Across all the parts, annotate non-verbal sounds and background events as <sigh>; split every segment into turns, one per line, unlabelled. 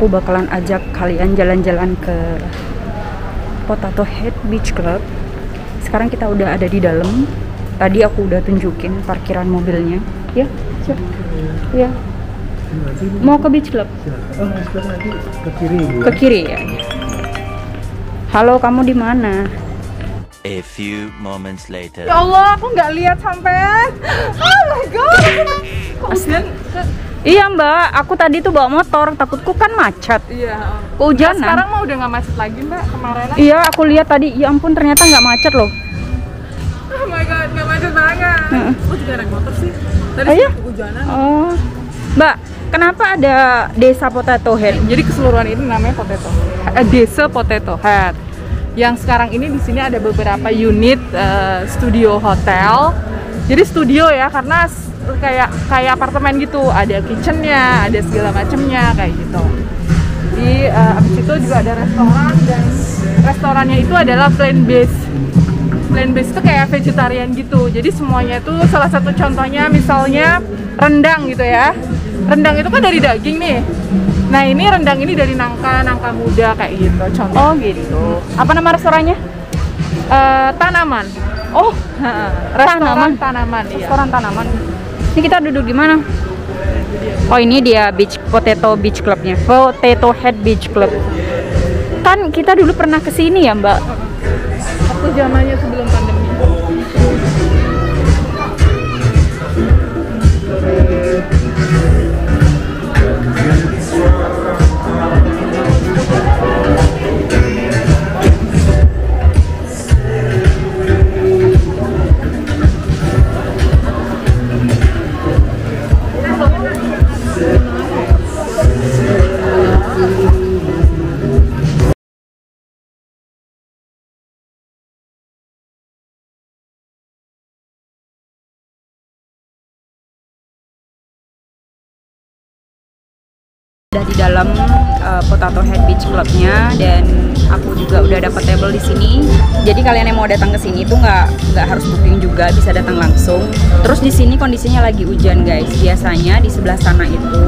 aku bakalan ajak kalian jalan-jalan ke Potato Head Beach Club. Sekarang kita udah ada di dalam. Tadi aku udah tunjukin parkiran mobilnya. Ya, siap. Ya. Mau ke Beach Club?
Ke kiri.
Ke kiri ya. Halo, kamu di mana?
A few moments later.
Ya Allah, aku nggak lihat sampai. <gasps> Oh my god. Kok hujan?
Iya mbak, aku tadi tuh bawa motor, takutku kan macet.
Iya.
Kehujanan.
Sekarang mah udah nggak macet lagi mbak. Kemarin.
Iya, aku lihat tadi. Ya ampun, ternyata nggak macet loh.
Oh my god, nggak macet banget.
Heeh.
Aku juga naik motor sih. Tadi
Oh, iya?
kehujanan.
Oh, mbak, kenapa ada desa Potato Head?
Jadi keseluruhan ini namanya potato. Eh, desa potato head. Yang sekarang ini di sini ada beberapa unit eh, studio hotel. Jadi studio ya karena kayak kayak apartemen gitu. Ada kitchennya, ada segala macamnya kayak gitu. Di eh, abis itu juga ada restoran dan restorannya itu adalah plant based. Plant based itu kayak vegetarian gitu. Jadi semuanya itu salah satu contohnya misalnya rendang gitu ya. Rendang itu kan dari daging nih. Nah ini rendang ini dari nangka, nangka muda kayak gitu contoh.
Oh gitu. Apa nama restorannya?
Eh, tanaman.
Oh,
Restoran
Tanaman?
tanaman, iya.
restoran tanaman. Ini kita duduk di mana? Oh ini dia Beach Potato Beach Clubnya. Potato Head Beach Club. Kan kita dulu pernah ke sini ya Mbak.
Waktu zamannya sebelum
Udah di dalam uh, Potato Head Beach Clubnya dan aku juga udah dapat table di sini. Jadi kalian yang mau datang ke sini tuh nggak nggak harus booking juga, bisa datang langsung. Terus di sini kondisinya lagi hujan guys. Biasanya di sebelah sana itu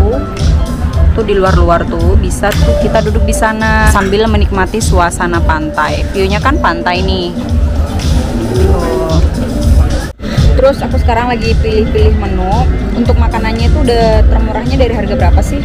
tuh di luar-luar tuh bisa tuh kita duduk di sana sambil menikmati suasana pantai. View-nya kan pantai nih. Terus aku sekarang lagi pilih-pilih menu. Untuk makanannya itu udah termurahnya dari harga berapa sih?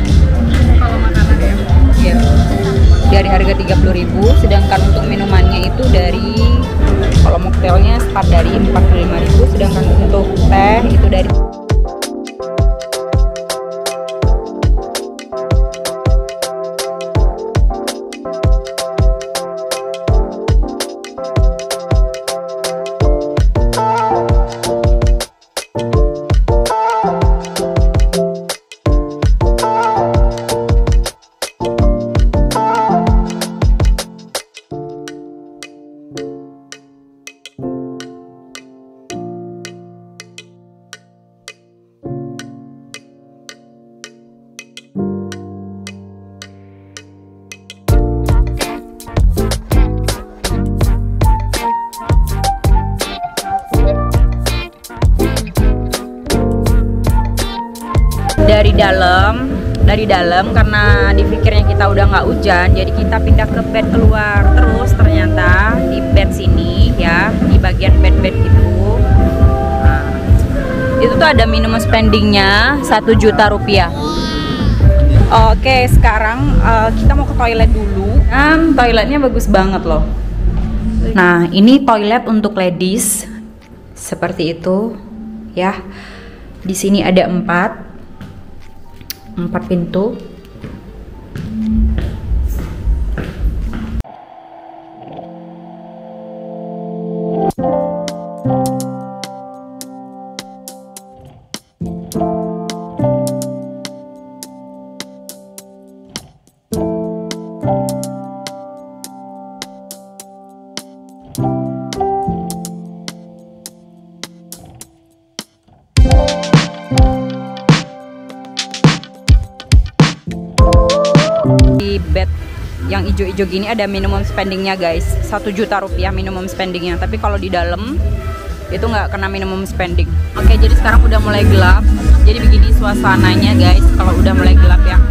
Dari dalam dari dalam karena dipikirnya kita udah nggak hujan jadi kita pindah ke bed keluar terus ternyata di bed sini ya di bagian bed bed itu. Nah, itu tuh ada minimum spendingnya satu juta rupiah. Oke sekarang eh, kita mau ke toilet dulu. Nah, toiletnya bagus banget loh. Nah ini toilet untuk ladies. Seperti itu ya. Di sini ada empat empat pintu ijo-ijo gini ada minimum spendingnya guys. Satu juta rupiah minimum spendingnya. Tapi kalau di dalam itu nggak kena minimum spending. Oke jadi sekarang udah mulai gelap. Jadi begini suasananya guys kalau udah mulai gelap ya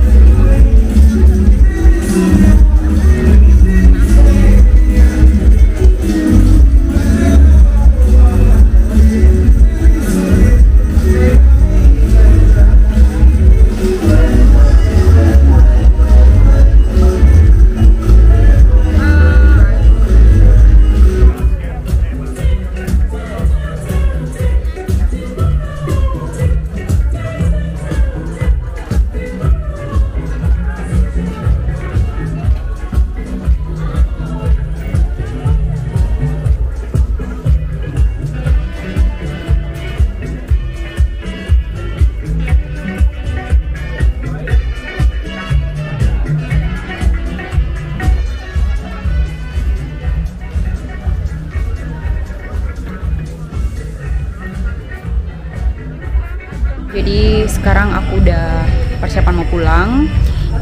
sekarang aku udah persiapan mau pulang.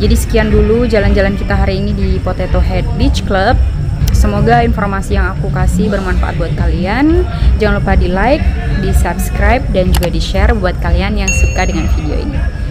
Jadi sekian dulu jalan-jalan kita hari ini di Potato Head Beach Club. Semoga informasi yang aku kasih bermanfaat buat kalian. Jangan lupa di like, di subscribe, dan juga di share buat kalian yang suka dengan video ini.